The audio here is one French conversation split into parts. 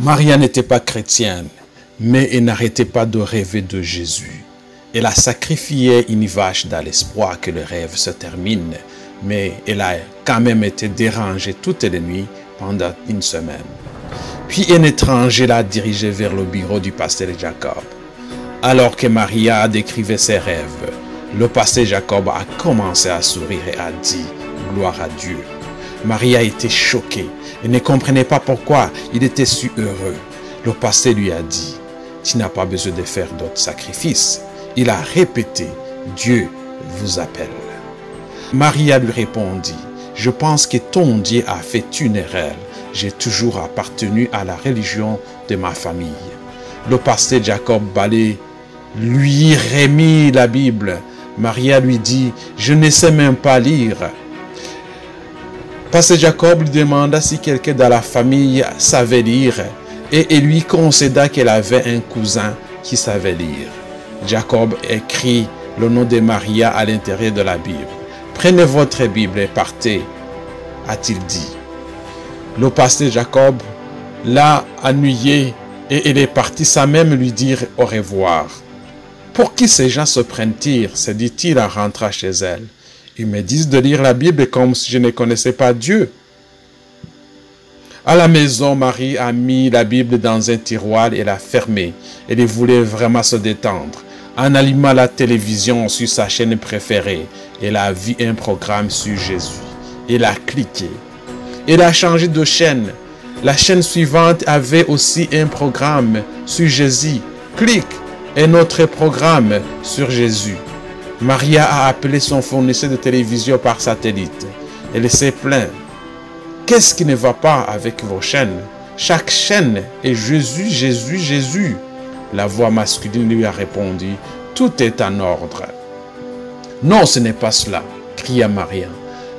Maria n'était pas chrétienne, mais elle n'arrêtait pas de rêver de Jésus. Elle a sacrifié une vache dans l'espoir que le rêve se termine, mais elle a quand même été dérangée toutes les nuits pendant une semaine. Puis un étranger l'a dirigée vers le bureau du pasteur Jacob. Alors que Maria décrivait ses rêves, le pasteur Jacob a commencé à sourire et a dit Gloire à Dieu. Maria était choquée et ne comprenait pas pourquoi il était si heureux. Le pasteur lui a dit Tu n'as pas besoin de faire d'autres sacrifices. Il a répété Dieu vous appelle. Maria lui répondit Je pense que ton Dieu a fait une erreur. J'ai toujours appartenu à la religion de ma famille. Le pasteur Jacob Ballet lui remit la Bible. Maria lui dit Je ne sais même pas lire. Pasteur Jacob lui demanda si quelqu'un dans la famille savait lire et il lui concéda qu'elle avait un cousin qui savait lire. Jacob écrit le nom de Maria à l'intérieur de la Bible. Prenez votre Bible et partez, a-t-il dit. Le pasteur Jacob l'a ennuyé et il est parti sans même lui dire au revoir. Pour qui ces gens se prennent-ils? se dit-il en rentrant chez elle. Ils me disent de lire la Bible comme si je ne connaissais pas Dieu. À la maison, Marie a mis la Bible dans un tiroir et l'a fermée. Elle voulait vraiment se détendre. En allumant la télévision sur sa chaîne préférée, elle a vu un programme sur Jésus. Elle a cliqué. Elle a changé de chaîne. La chaîne suivante avait aussi un programme sur Jésus. Clique. Un autre programme sur Jésus. Maria a appelé son fournisseur de télévision par satellite. Elle s'est plainte. Qu'est-ce qui ne va pas avec vos chaînes? Chaque chaîne est Jésus, Jésus, Jésus. La voix masculine lui a répondu, tout est en ordre. Non, ce n'est pas cela, cria Maria.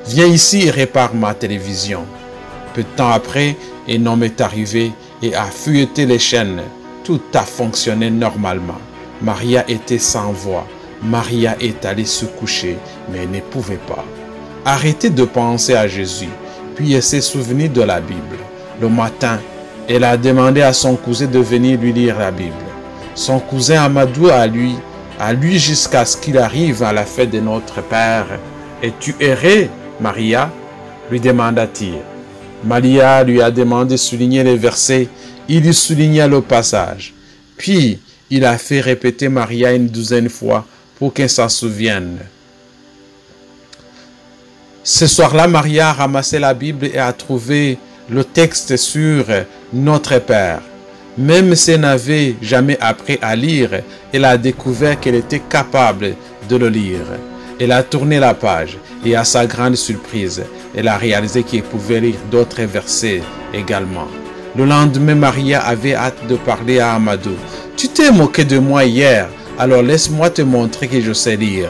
Viens ici et répare ma télévision. Peu de temps après, un homme est arrivé et a feuilleté les chaînes. Tout a fonctionné normalement. Maria était sans voix. Maria est allée se coucher, mais ne pouvait pas. Arrêtez de penser à Jésus, puis elle s'est souvenue de la Bible. Le matin, elle a demandé à son cousin de venir lui lire la Bible. Son cousin Amadou a lui, à lui jusqu'à ce qu'il arrive à la fête de notre Père. Es-tu erré, Maria? lui demanda-t-il. Maria lui a demandé de souligner les versets. Il lui souligna le passage. Puis, il a fait répéter Maria une douzaine de fois pour qu'elle s'en souvienne. Ce soir-là, Maria a ramassé la Bible et a trouvé le texte sur Notre Père. Même si elle n'avait jamais appris à lire, elle a découvert qu'elle était capable de le lire. Elle a tourné la page et à sa grande surprise, elle a réalisé qu'elle pouvait lire d'autres versets également. Le lendemain, Maria avait hâte de parler à Amadou. Tu t'es moqué de moi hier, alors laisse-moi te montrer que je sais lire.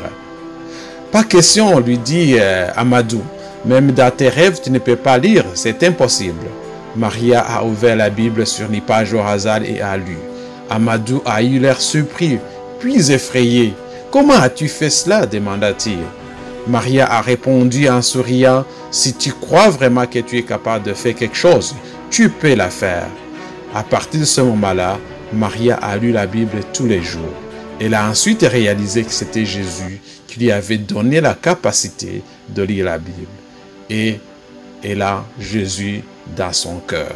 Pas question, lui dit euh, Amadou. Même dans tes rêves, tu ne peux pas lire, c'est impossible. Maria a ouvert la Bible sur au hasard et a lu. Amadou a eu l'air surpris, puis effrayé. Comment as-tu fait cela? demanda-t-il. Maria a répondu en souriant, Si tu crois vraiment que tu es capable de faire quelque chose, tu peux la faire. À partir de ce moment-là, Maria a lu la Bible tous les jours. Elle a ensuite réalisé que c'était Jésus qui lui avait donné la capacité de lire la Bible. Et elle a Jésus dans son cœur.